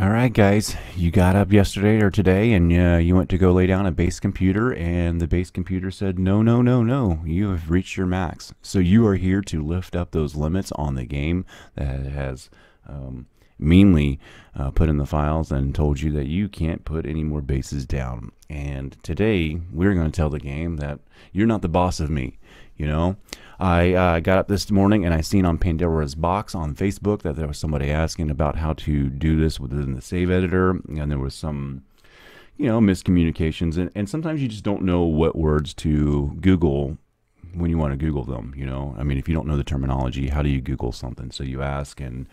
All right, guys, you got up yesterday or today and uh, you went to go lay down a base computer, and the base computer said, No, no, no, no, you have reached your max. So you are here to lift up those limits on the game that has um, meanly uh, put in the files and told you that you can't put any more bases down. And today we're going to tell the game that you're not the boss of me. You know, I uh, got up this morning and I seen on Pandora's box on Facebook that there was somebody asking about how to do this within the save editor, and there was some, you know, miscommunications, and, and sometimes you just don't know what words to Google when you want to Google them. You know, I mean, if you don't know the terminology, how do you Google something? So you ask, and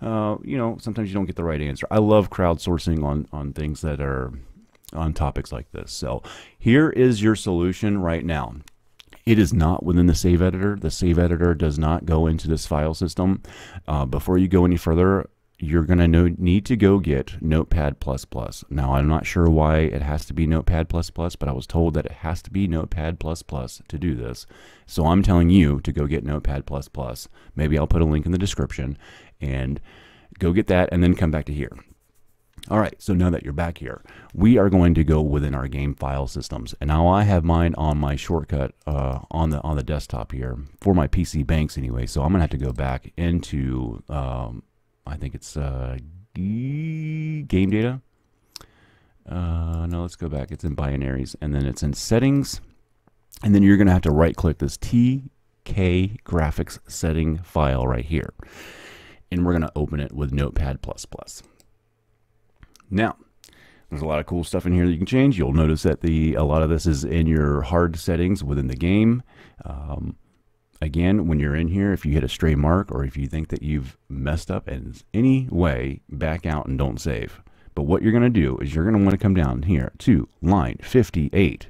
uh, you know, sometimes you don't get the right answer. I love crowdsourcing on on things that are on topics like this. So here is your solution right now. It is not within the save editor. The save editor does not go into this file system. Uh, before you go any further, you're going to need to go get Notepad++. Now, I'm not sure why it has to be Notepad++, but I was told that it has to be Notepad++ to do this. So I'm telling you to go get Notepad++. Maybe I'll put a link in the description and go get that and then come back to here. All right, so now that you're back here, we are going to go within our game file systems. And now I have mine on my shortcut uh, on the on the desktop here for my PC banks anyway. So I'm gonna have to go back into um, I think it's uh, game data. Uh, no, let's go back. It's in binaries, and then it's in settings, and then you're gonna have to right click this TK graphics setting file right here, and we're gonna open it with Notepad++. Now, there's a lot of cool stuff in here that you can change. You'll notice that the a lot of this is in your hard settings within the game. Um, again, when you're in here, if you hit a stray mark or if you think that you've messed up in any way, back out and don't save. But what you're going to do is you're going to want to come down here to line 58.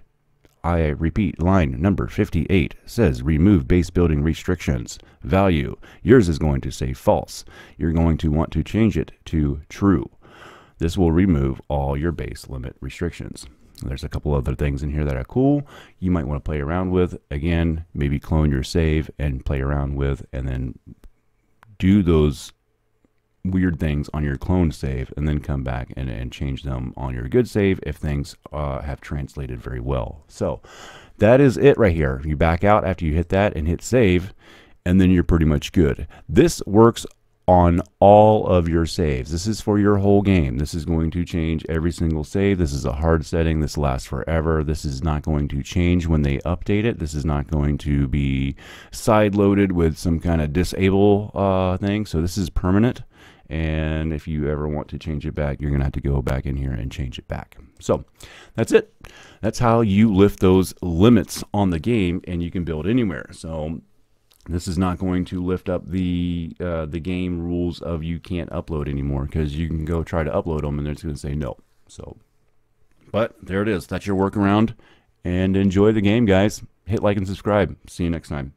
I repeat, line number 58 says remove base building restrictions. Value. Yours is going to say false. You're going to want to change it to true. This will remove all your base limit restrictions. There's a couple other things in here that are cool. You might want to play around with. Again, maybe clone your save and play around with, and then do those weird things on your clone save, and then come back and, and change them on your good save if things uh, have translated very well. So that is it right here. You back out after you hit that and hit save, and then you're pretty much good. This works on all of your saves. This is for your whole game. This is going to change every single save. This is a hard setting. This lasts forever. This is not going to change when they update it. This is not going to be side loaded with some kind of disable uh, thing. So this is permanent. And if you ever want to change it back, you're going to have to go back in here and change it back. So that's it. That's how you lift those limits on the game and you can build anywhere. So this is not going to lift up the uh, the game rules of you can't upload anymore because you can go try to upload them and it's going to say no. So, but there it is. That's your workaround. And enjoy the game, guys. Hit like and subscribe. See you next time.